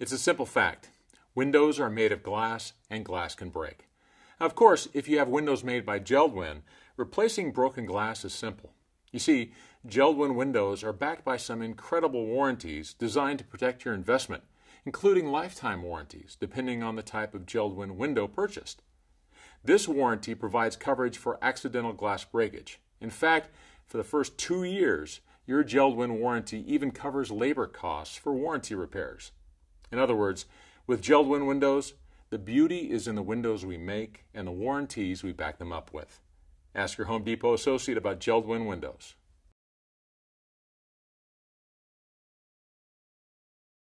It's a simple fact. Windows are made of glass and glass can break. Now, of course, if you have windows made by JELD-WEN, replacing broken glass is simple. You see, JELD-WEN windows are backed by some incredible warranties designed to protect your investment, including lifetime warranties, depending on the type of JELD-WEN window purchased. This warranty provides coverage for accidental glass breakage. In fact, for the first two years, your JELD-WEN warranty even covers labor costs for warranty repairs. In other words, with JELD-WEN windows, the beauty is in the windows we make and the warranties we back them up with. Ask your Home Depot associate about JELD-WEN windows.